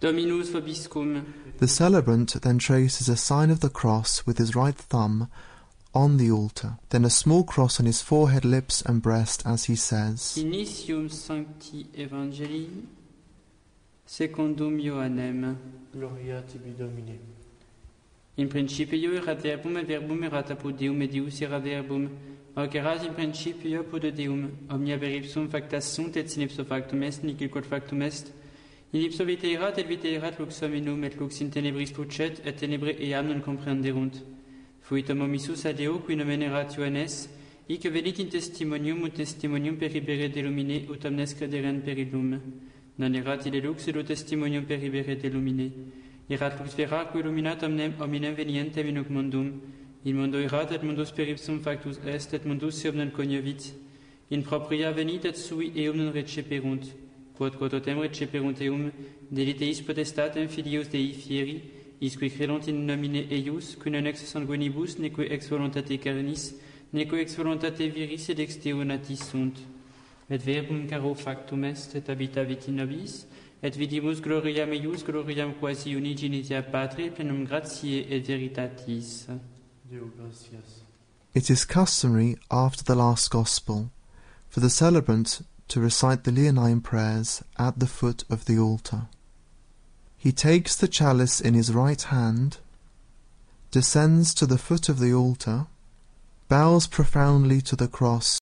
Dominus vobiscum. The celebrant then traces a sign of the cross with his right thumb on the altar, then a small cross on his forehead, lips, and breast as he says, Initium Sancti Evangelii secundum Ioannem. Gloria tibi Domine. In principio erat verbum et verbum erat apud Deum et Deus erat verbum. Hoc erat in principio apud Deum. Omnia per ipsum facta sunt et sin ipso factum est nihil quod factum est. In ipso vitae erat et vitae erat lux hominum et lux in tenebris pucet et tenebre eam non comprehenderunt. Fuit homo missus ad Deo qui nomen erat Ioannes, hic venit in testimonium ut testimonium per ibere de lumine ut omnes crederen per illum. Non erat ille lux et testimonium per ibere de lumine. Erat lux vera qui illuminat omnem hominem venientem in hoc. In mundo erat et mundus per ipsum factus est et mundus non coniovit. In propria venit et sui eum receperunt. Quod quod totem receperunt eum, deliteis potestatem filios Dei fieri, isque credunt in nomine eius, qui ex sanguinibus, neque ex voluntate carnis, neque ex voluntate viris et ex sunt. Et verbum caro factum est, et habitavit in nobis, et vidimus gloriam eius, gloriam quasi unigenitia Patri, plenum gratiae et veritatis. It is customary after the last Gospel for the celebrant to recite the Leonine prayers at the foot of the altar. He takes the chalice in his right hand, descends to the foot of the altar, bows profoundly to the cross